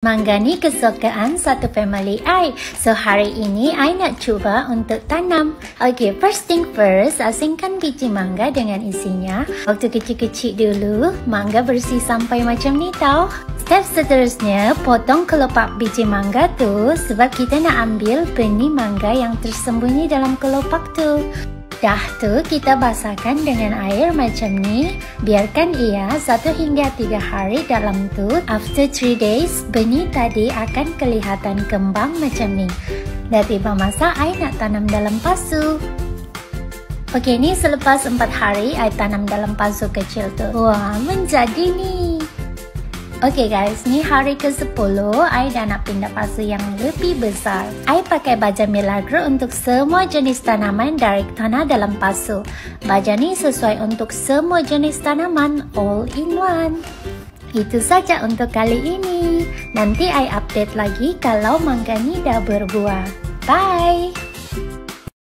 Mangga ni kesukaan satu family I. So hari ini I nak cuba untuk tanam. Okay, first thing first, asingkan biji mangga dengan isinya. Waktu kecil-kecil dulu, mangga bersih sampai macam ni tau. Step seterusnya, potong kelopak biji mangga tu sebab kita nak ambil benih mangga yang tersembunyi dalam kelopak tu. Dah tu kita basahkan dengan air macam ni. Biarkan ia satu hingga tiga hari dalam tu. After three days, benih tadi akan kelihatan kembang macam ni. Dah tiba masa I nak tanam dalam pasu. Okey, ni selepas empat hari I tanam dalam pasu kecil tu. Wah, menjadi ni. Okay guys, ni hari ke-10 I dah nak pindah pasu yang lebih besar. I pakai baja milagro untuk semua jenis tanaman dari tanah dalam pasu Baja ni sesuai untuk semua jenis tanaman all in one. Itu saja untuk kali ini. Nanti I update lagi kalau mangga ni dah berbuah. Bye!